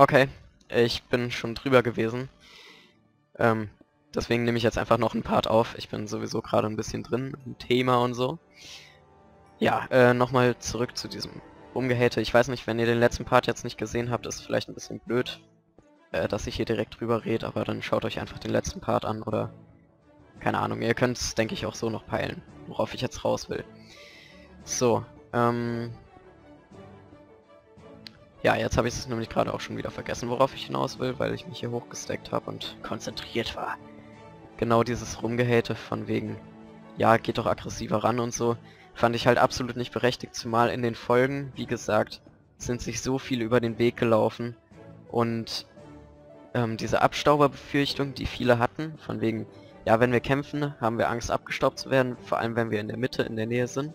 Okay, ich bin schon drüber gewesen. Ähm, deswegen nehme ich jetzt einfach noch einen Part auf. Ich bin sowieso gerade ein bisschen drin im Thema und so. Ja, äh, nochmal zurück zu diesem Rumgehate. Ich weiß nicht, wenn ihr den letzten Part jetzt nicht gesehen habt, ist vielleicht ein bisschen blöd, äh, dass ich hier direkt drüber rede, aber dann schaut euch einfach den letzten Part an oder keine Ahnung, ihr könnt es, denke ich, auch so noch peilen, worauf ich jetzt raus will. So, ähm... Ja, jetzt habe ich es nämlich gerade auch schon wieder vergessen, worauf ich hinaus will, weil ich mich hier hochgesteckt habe und konzentriert war. Genau dieses Rumgehate von wegen, ja, geht doch aggressiver ran und so, fand ich halt absolut nicht berechtigt, zumal in den Folgen, wie gesagt, sind sich so viele über den Weg gelaufen und ähm, diese Abstauberbefürchtung, die viele hatten, von wegen, ja, wenn wir kämpfen, haben wir Angst abgestaubt zu werden, vor allem wenn wir in der Mitte, in der Nähe sind.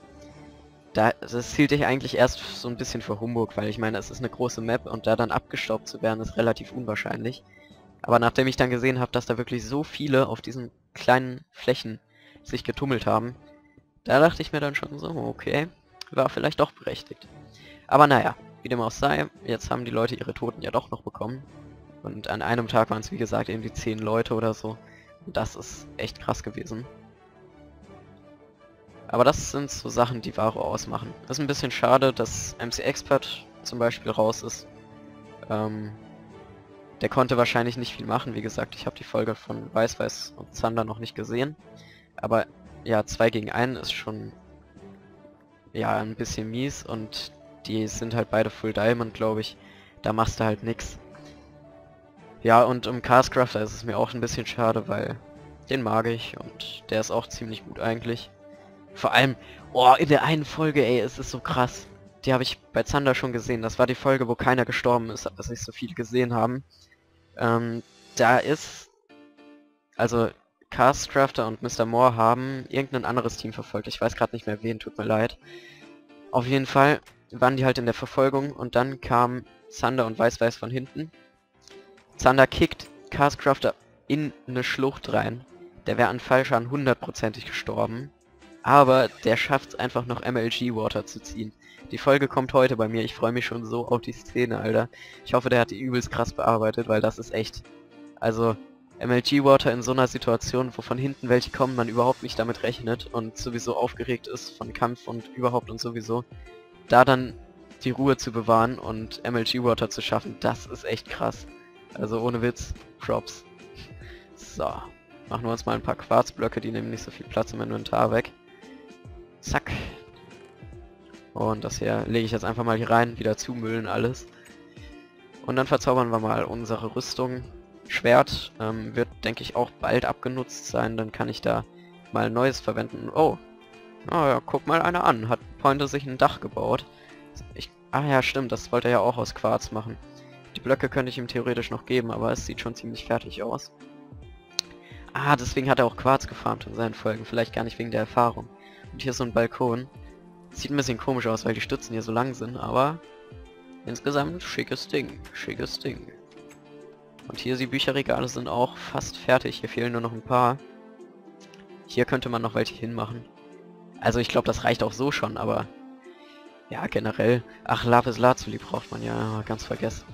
Da, das hielt ich eigentlich erst so ein bisschen für Humbug, weil ich meine, es ist eine große Map und da dann abgestaubt zu werden, ist relativ unwahrscheinlich. Aber nachdem ich dann gesehen habe, dass da wirklich so viele auf diesen kleinen Flächen sich getummelt haben, da dachte ich mir dann schon so, okay, war vielleicht doch berechtigt. Aber naja, wie dem auch sei, jetzt haben die Leute ihre Toten ja doch noch bekommen. Und an einem Tag waren es wie gesagt irgendwie 10 Leute oder so. Das ist echt krass gewesen. Aber das sind so Sachen, die Varo ausmachen. ist ein bisschen schade, dass MC Expert zum Beispiel raus ist. Ähm, der konnte wahrscheinlich nicht viel machen. Wie gesagt, ich habe die Folge von Weiß Weiß und Zander noch nicht gesehen. Aber ja, 2 gegen 1 ist schon ja ein bisschen mies und die sind halt beide Full Diamond, glaube ich. Da machst du halt nix. Ja, und um Castcrafter ist es mir auch ein bisschen schade, weil den mag ich und der ist auch ziemlich gut eigentlich. Vor allem, oh, in der einen Folge, ey, es ist so krass. Die habe ich bei Zander schon gesehen. Das war die Folge, wo keiner gestorben ist, aber nicht so viele gesehen haben. Ähm, da ist... Also, Castcrafter und Mr. Moore haben irgendein anderes Team verfolgt. Ich weiß gerade nicht mehr wen, tut mir leid. Auf jeden Fall waren die halt in der Verfolgung und dann kam Zander und Weiß Weiß von hinten Zander kickt Castcrafter in eine Schlucht rein. Der wäre an Fallschaden hundertprozentig gestorben. Aber der schafft es einfach noch MLG Water zu ziehen. Die Folge kommt heute bei mir. Ich freue mich schon so auf die Szene, Alter. Ich hoffe, der hat die übelst krass bearbeitet, weil das ist echt... Also, MLG Water in so einer Situation, wo von hinten welche kommen, man überhaupt nicht damit rechnet und sowieso aufgeregt ist von Kampf und überhaupt und sowieso. Da dann die Ruhe zu bewahren und MLG Water zu schaffen, das ist echt krass. Also ohne Witz, Props. So, machen wir uns mal ein paar Quarzblöcke, die nehmen nicht so viel Platz im Inventar weg. Zack. Und das hier lege ich jetzt einfach mal hier rein, wieder zumüllen alles. Und dann verzaubern wir mal unsere Rüstung. Schwert ähm, wird, denke ich, auch bald abgenutzt sein, dann kann ich da mal Neues verwenden. Oh, oh ja, guck mal einer an, hat Pointer sich ein Dach gebaut. Ich, ah ja, stimmt, das wollte er ja auch aus Quarz machen. Die Blöcke könnte ich ihm theoretisch noch geben, aber es sieht schon ziemlich fertig aus. Ah, deswegen hat er auch Quarz gefarmt in seinen Folgen. Vielleicht gar nicht wegen der Erfahrung. Und hier so ein Balkon. Sieht ein bisschen komisch aus, weil die Stützen hier so lang sind, aber insgesamt schickes Ding. Schickes Ding. Und hier die Bücherregale sind auch fast fertig. Hier fehlen nur noch ein paar. Hier könnte man noch welche hinmachen. Also ich glaube, das reicht auch so schon, aber... Ja, generell... Ach, Lapis Lazuli braucht man ja, ganz vergessen.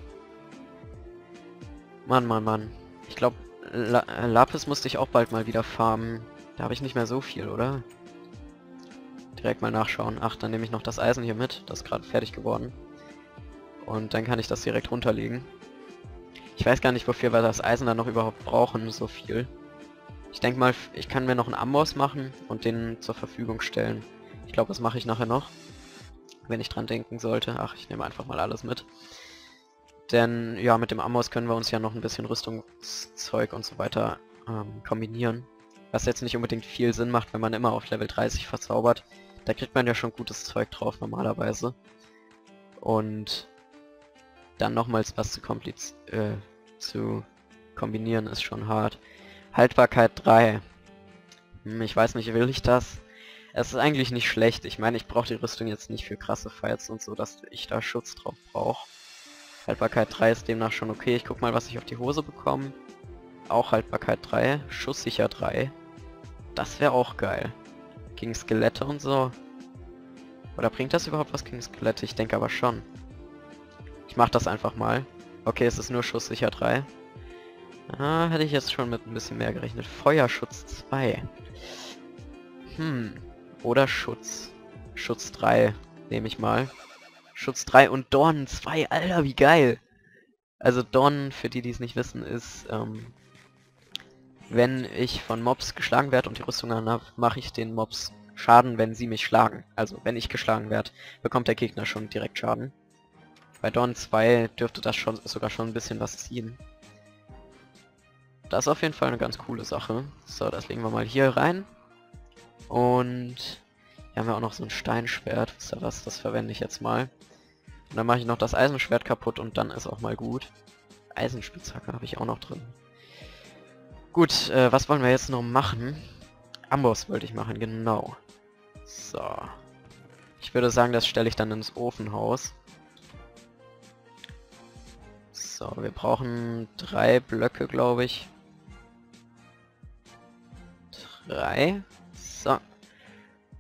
Mann, Mann, Mann. Ich glaube, La Lapis musste ich auch bald mal wieder farmen. Da habe ich nicht mehr so viel, oder? Direkt mal nachschauen. Ach, dann nehme ich noch das Eisen hier mit. Das ist gerade fertig geworden. Und dann kann ich das direkt runterlegen. Ich weiß gar nicht, wofür wir das Eisen dann noch überhaupt brauchen, so viel. Ich denke mal, ich kann mir noch einen Amboss machen und den zur Verfügung stellen. Ich glaube, das mache ich nachher noch. Wenn ich dran denken sollte. Ach, ich nehme einfach mal alles mit. Denn ja, mit dem Amboss können wir uns ja noch ein bisschen Rüstungszeug und so weiter ähm, kombinieren. Was jetzt nicht unbedingt viel Sinn macht, wenn man immer auf Level 30 verzaubert. Da kriegt man ja schon gutes Zeug drauf normalerweise. Und dann nochmals was zu, kompliz äh, zu kombinieren ist schon hart. Haltbarkeit 3. Hm, ich weiß nicht, will ich das? Es ist eigentlich nicht schlecht. Ich meine, ich brauche die Rüstung jetzt nicht für krasse Fights und so, dass ich da Schutz drauf brauche. Haltbarkeit 3 ist demnach schon okay. Ich guck mal, was ich auf die Hose bekomme. Auch Haltbarkeit 3. Schusssicher 3. Das wäre auch geil. Gegen Skelette und so. Oder bringt das überhaupt was gegen Skelette? Ich denke aber schon. Ich mach das einfach mal. Okay, es ist nur schusssicher 3. Ah, hätte ich jetzt schon mit ein bisschen mehr gerechnet. Feuerschutz 2. Hm. Oder Schutz. Schutz 3, nehme ich mal. Schutz 3 und Dornen 2. Alter, wie geil. Also Dornen, für die, die es nicht wissen, ist, ähm, wenn ich von Mobs geschlagen werde und die Rüstung an habe, mache ich den Mobs Schaden, wenn sie mich schlagen. Also, wenn ich geschlagen werde, bekommt der Gegner schon direkt Schaden. Bei Dorn 2 dürfte das schon sogar schon ein bisschen was ziehen. Das ist auf jeden Fall eine ganz coole Sache. So, das legen wir mal hier rein. Und hier haben wir auch noch so ein Steinschwert. Wisst ihr was? Das verwende ich jetzt mal. Und dann mache ich noch das Eisenschwert kaputt und dann ist auch mal gut. Eisenspitzhacke habe ich auch noch drin. Gut, äh, was wollen wir jetzt noch machen? Amboss wollte ich machen, genau. So. Ich würde sagen, das stelle ich dann ins Ofenhaus. So, wir brauchen drei Blöcke, glaube ich. Drei. So.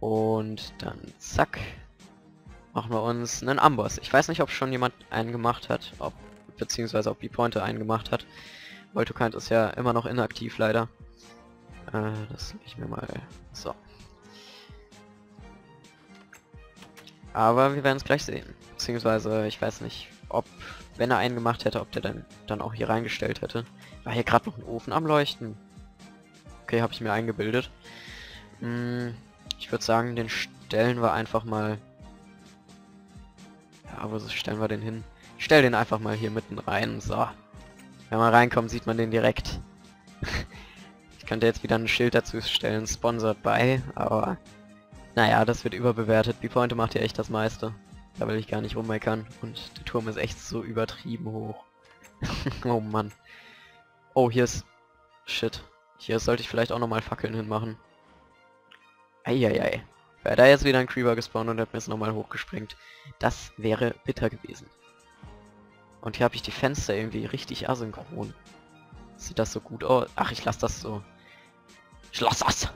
Und dann zack. Machen wir uns einen Amboss. Ich weiß nicht, ob schon jemand einen gemacht hat, ob beziehungsweise ob die Pointe einen gemacht hat. Voltokant ist ja immer noch inaktiv leider. Äh, das ich mir mal so. Aber wir werden es gleich sehen. Beziehungsweise, ich weiß nicht, ob, wenn er einen gemacht hätte, ob der dann, dann auch hier reingestellt hätte. War hier gerade noch ein Ofen am Leuchten? Okay, habe ich mir eingebildet. Hm, ich würde sagen, den stellen wir einfach mal... Ja, wo stellen wir den hin? Stell den einfach mal hier mitten rein. So. Wenn man reinkommt, sieht man den direkt. ich könnte jetzt wieder ein Schild dazu stellen, sponsored by, aber... Naja, das wird überbewertet. B-Pointe macht ja echt das meiste. Da will ich gar nicht rummeckern. Und der Turm ist echt so übertrieben hoch. oh Mann. Oh, hier ist... Shit. Hier sollte ich vielleicht auch nochmal Fackeln hinmachen. Eieiei. Wäre da jetzt wieder ein Creeper gespawnt und hat mir es nochmal hochgesprengt. Das wäre bitter gewesen. Und hier habe ich die Fenster irgendwie richtig asynchron. Sieht das so gut aus? Ach, ich lasse das so. Ich lasse das.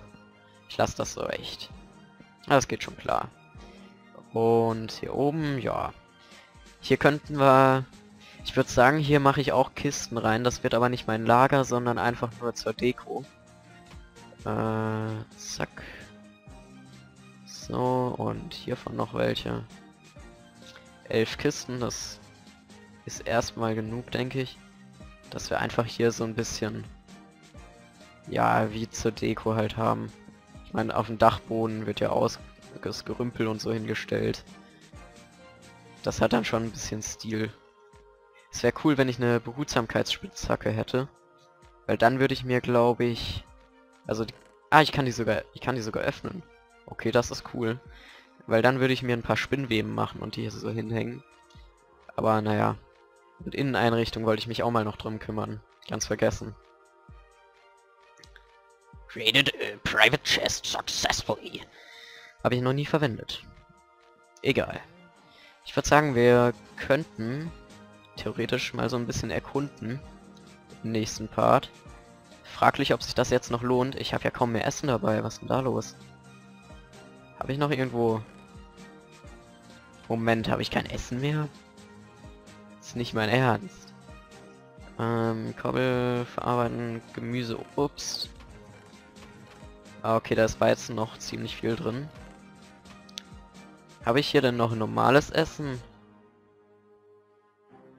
Ich lasse das so echt. Das geht schon klar. Und hier oben, ja. Hier könnten wir... Ich würde sagen, hier mache ich auch Kisten rein. Das wird aber nicht mein Lager, sondern einfach nur zur Deko. Äh, zack. So, und hiervon noch welche. Elf Kisten, das ist erstmal genug, denke ich. Dass wir einfach hier so ein bisschen... Ja, wie zur Deko halt haben. Ich meine, auf dem Dachboden wird ja aus Gerümpel und so hingestellt. Das hat dann schon ein bisschen Stil. Es wäre cool, wenn ich eine Behutsamkeitsspitzhacke hätte. Weil dann würde ich mir, glaube ich... Also, ah, ich kann die sogar, ich kann die sogar öffnen. Okay, das ist cool. Weil dann würde ich mir ein paar Spinnweben machen und die hier so hinhängen. Aber naja. Mit Inneneinrichtung wollte ich mich auch mal noch drum kümmern. Ganz vergessen. Created a private chest successfully. Habe ich noch nie verwendet. Egal. Ich würde sagen, wir könnten theoretisch mal so ein bisschen erkunden im nächsten Part. Fraglich, ob sich das jetzt noch lohnt. Ich habe ja kaum mehr Essen dabei. Was ist denn da los? Habe ich noch irgendwo... Moment, habe ich kein Essen mehr? Ist nicht mein Ernst. Ähm, Kobbel, verarbeiten, Gemüse, Obst. Ah, okay, da ist Weizen noch ziemlich viel drin. Habe ich hier denn noch normales Essen?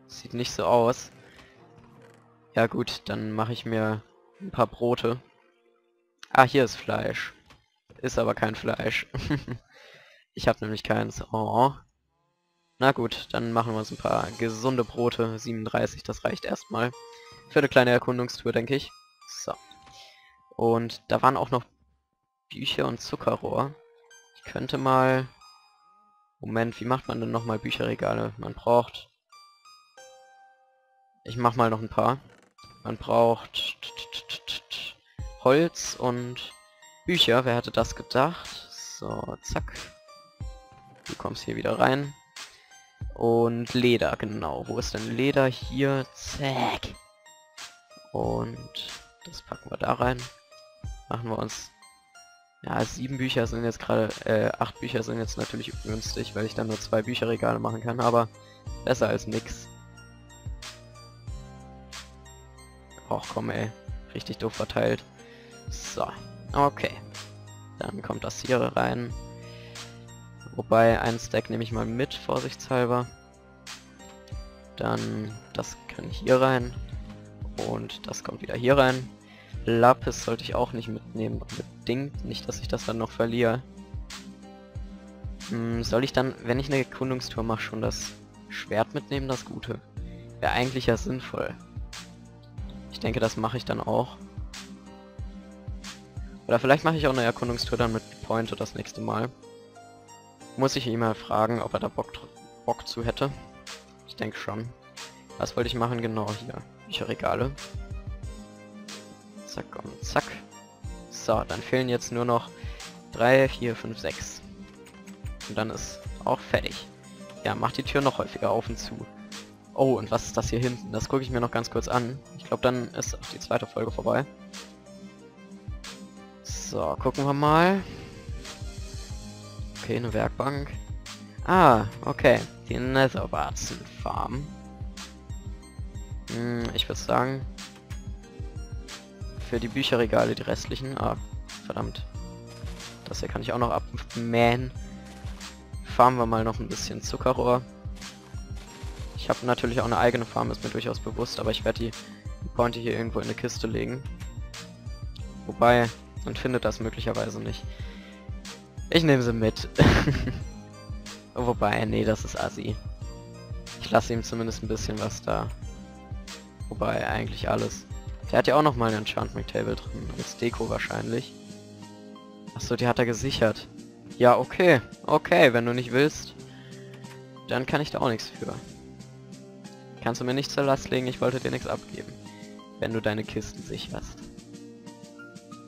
Sieht nicht so aus. Ja gut, dann mache ich mir ein paar Brote. Ah, hier ist Fleisch. Ist aber kein Fleisch. ich habe nämlich keins. Oh. Na gut, dann machen wir uns ein paar gesunde Brote. 37, das reicht erstmal. Für eine kleine Erkundungstour, denke ich. So. Und da waren auch noch Bücher und Zuckerrohr. Ich könnte mal Moment, wie macht man denn nochmal Bücherregale? Man braucht... Ich mach mal noch ein paar. Man braucht Holz und Bücher. Wer hätte das gedacht? So, zack. Du kommst hier wieder rein. Und Leder, genau. Wo ist denn Leder? Hier. Zack. Und das packen wir da rein. Machen wir uns ja, sieben Bücher sind jetzt gerade, äh, acht Bücher sind jetzt natürlich günstig, weil ich dann nur zwei Bücherregale machen kann, aber besser als nix. Och komm ey. Richtig doof verteilt. So. Okay. Dann kommt das hier rein. Wobei, ein Stack nehme ich mal mit, vorsichtshalber. Dann das kann hier rein. Und das kommt wieder hier rein. Lapis sollte ich auch nicht mitnehmen, unbedingt. Nicht, dass ich das dann noch verliere. Hm, soll ich dann, wenn ich eine Erkundungstour mache, schon das Schwert mitnehmen, das Gute? Wäre eigentlich ja sinnvoll. Ich denke, das mache ich dann auch. Oder vielleicht mache ich auch eine Erkundungstour dann mit Pointer das nächste Mal. Muss ich ihn mal fragen, ob er da Bock, Bock zu hätte. Ich denke schon. Was wollte ich machen? Genau hier. Bücherregale. Zack und zack. So, dann fehlen jetzt nur noch 3, 4, 5, 6. Und dann ist auch fertig. Ja, macht die Tür noch häufiger auf und zu. Oh, und was ist das hier hinten? Das gucke ich mir noch ganz kurz an. Ich glaube, dann ist auch die zweite Folge vorbei. So, gucken wir mal. Okay, eine Werkbank. Ah, okay. Die Netherwarzen Farm. Hm, ich würde sagen, für die Bücherregale die restlichen. Ah, verdammt. Das hier kann ich auch noch abmähen. Farmen wir mal noch ein bisschen Zuckerrohr. Ich habe natürlich auch eine eigene Farm, ist mir durchaus bewusst, aber ich werde die Pointe hier irgendwo in eine Kiste legen. Wobei, man findet das möglicherweise nicht. Ich nehme sie mit. Wobei, nee, das ist assi. Ich lasse ihm zumindest ein bisschen was da. Wobei, eigentlich alles. Der hat ja auch noch mal ein Enchantment Table drin, als Deko wahrscheinlich. Achso, die hat er gesichert. Ja, okay. Okay, wenn du nicht willst, dann kann ich da auch nichts für. Kannst du mir nicht zur Last legen, ich wollte dir nichts abgeben. Wenn du deine Kisten sicherst.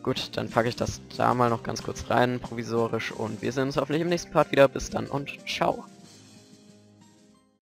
Gut, dann packe ich das da mal noch ganz kurz rein, provisorisch, und wir sehen uns hoffentlich im nächsten Part wieder. Bis dann und ciao.